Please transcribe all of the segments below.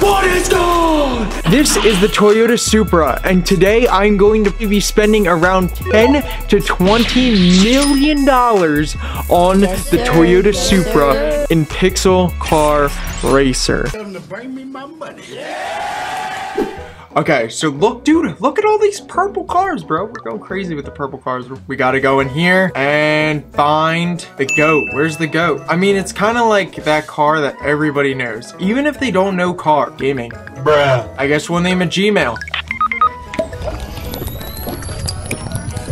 What is good? This is the Toyota Supra, and today I'm going to be spending around 10 to 20 million dollars on Yes, the sir. Toyota Yes, Supra sir. in Pixel Car Racer. Okay, so look, dude, look at all these purple cars, bro. We're going crazy with the purple cars. We gotta go in here and find the goat. Where's the goat? I mean, it's kind of like that car that everybody knows, even if they don't know car gaming. Bruh. I guess we'll name it Gmail.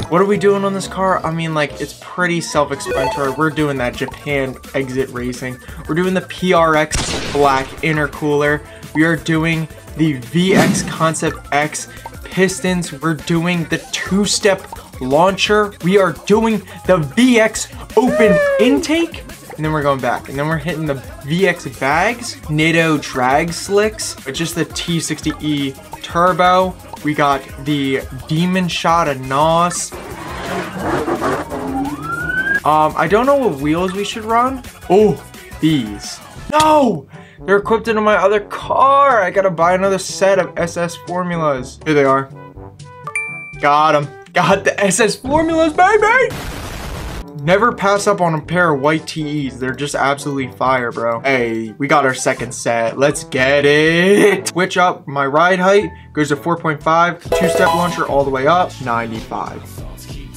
What are we doing on this car? I mean, like, it's pretty self-explanatory. We're doing that Japan exit racing. We're doing the PRX black intercooler. We are doing the VX Concept X pistons. We're doing the two-step launcher. We are doing the VX open intake. And then we're going back. And then we're hitting the VX bags, NATO drag slicks, just the T60E turbo. We got the Demon Shot of NOS. Um, I don't know what wheels we should run. Oh, these. No! They're equipped into my other car. I gotta buy another set of SS formulas. Here they are. Got them. Got the SS formulas, baby! Never pass up on a pair of white TEs. They're just absolutely fire, bro. Hey, we got our second set. Let's get it. Switch up my ride height. Goes to 4.5. Two-step launcher all the way up. 95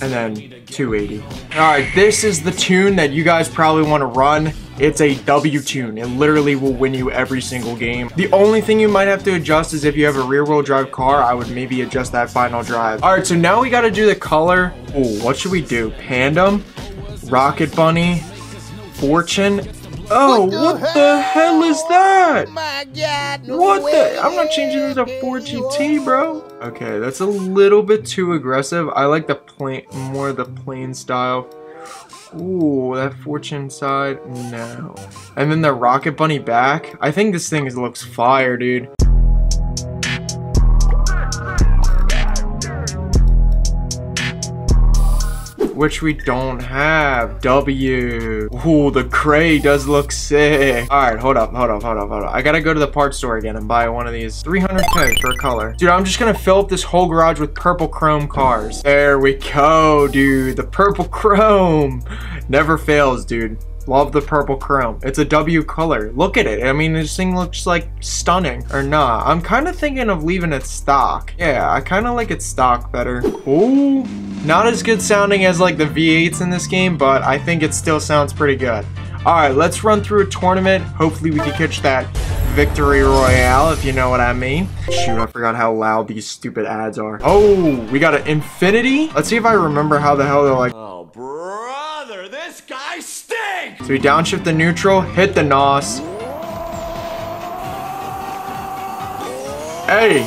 and then 280. All right, this is the tune that you guys probably want to run. It's a W tune. It literally will win you every single game. The only thing you might have to adjust is if you have a rear wheel drive car, I would maybe adjust that final drive. All right, so now we got to do the color. Oh, what should we do? Pandem, Rocket Bunny, Fortune. Oh, what the, hell is that? Oh My God. no What way. the? I'm not changing it to 4GT, bro. Okay, that's a little bit too aggressive. I like the plain, more the plain style. Ooh, that fortune side, no. And then the rocket bunny back. I think this thing looks fire, dude. Which we don't have. W. Ooh, the Cray does look sick. All right, hold up, hold up, hold up, hold up. I gotta go to the parts store again and buy one of these. 300k for a color. Dude, I'm just gonna fill up this whole garage with purple chrome cars. There we go, dude. The purple chrome. Never fails, dude. Love the purple chrome. It's a W color. Look at it. I mean, this thing looks like stunning. Or nah. I'm kind of thinking of leaving it stock. Yeah, I kind of like it stock better. Ooh. Not as good sounding as like the V8s in this game, but I think it still sounds pretty good. Alright, let's run through a tournament. Hopefully we can catch that victory royale, if you know what I mean. Shoot, I forgot how loud these stupid ads are. Oh, we got an Infiniti? Let's see if I remember how the hell they're like. Oh, brother, this guy stinks. So we downshift the neutral, hit the NOS. Hey.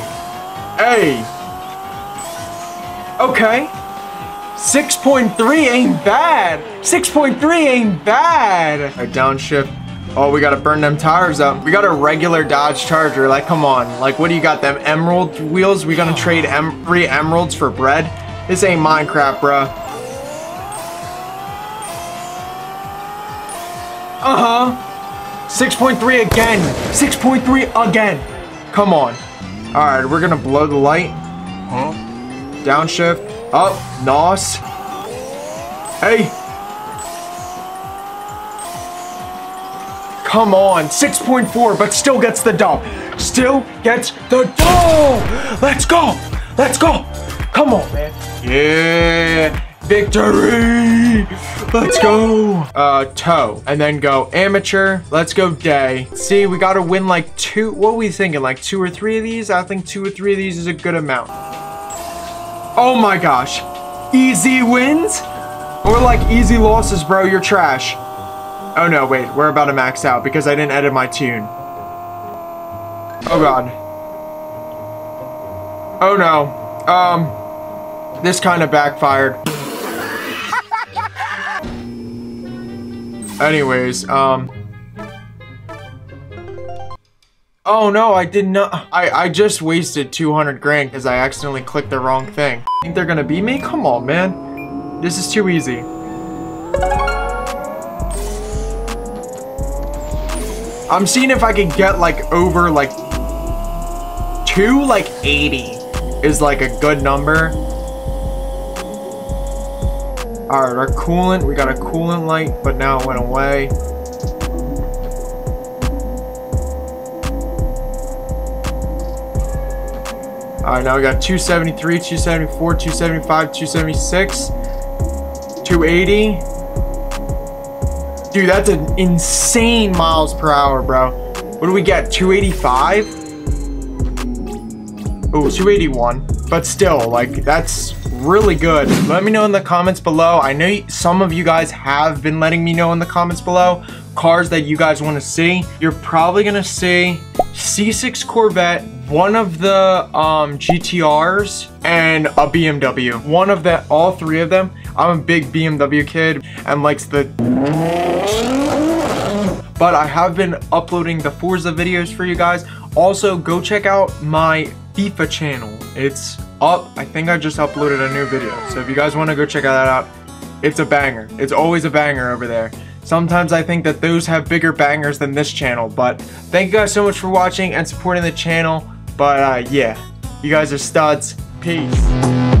Hey. Okay. 6.3 ain't bad. 6.3 ain't bad. Alright, downshift. Oh, we gotta burn them tires up. We got a regular Dodge Charger. Like, come on. Like, what do you got? Them emerald wheels? We gonna trade em three emeralds for bread? This ain't Minecraft, bruh. Uh-huh. 6.3 again. 6.3 again. Come on. All right, we're gonna blow the light. Huh? Downshift. Up. NOS. Hey. Come on. 6.4, but still gets the dub. Still gets the dub. Let's go. Let's go. Come on, man. Yeah. Victory! Let's go! Uh, toe. And then go amateur. Let's go day. See, we gotta win like two. What are we thinking? Like two or three of these? I think two or three of these is a good amount. Oh my gosh. Easy wins? Or like easy losses, bro. You're trash. Oh no, wait. We're about to max out because I didn't edit my tune. Oh god. Oh no. Um, this kind of backfired. Anyways, um. Oh no, I did not. I, I just wasted 200 grand because I accidentally clicked the wrong thing. Think they're gonna beat me? Come on, man. This is too easy. I'm seeing if I can get like over like two like 80 is like a good number. All right, our coolant, we got a coolant light, but now it went away. All right, now we got 273, 274, 275, 276, 280. Dude, that's an insane miles per hour, bro. What do we get? 285? Oh, 281. But still, like, that's really good. Let me know in the comments below. I know some of you guys have been letting me know in the comments below cars that you guys want to see. You're probably going to see C6 Corvette, one of the um, GTRs, and a BMW. One of the, all three of them. I'm a big BMW kid and likes the but I have been uploading the Forza videos for you guys. Also, go check out my FIFA channel. It's up. I think I just uploaded a new video. So if you guys want to go check that out, it's a banger. It's always a banger over there. Sometimes I think that those have bigger bangers than this channel, but thank you guys so much for watching and supporting the channel. But uh, yeah, you guys are studs. Peace.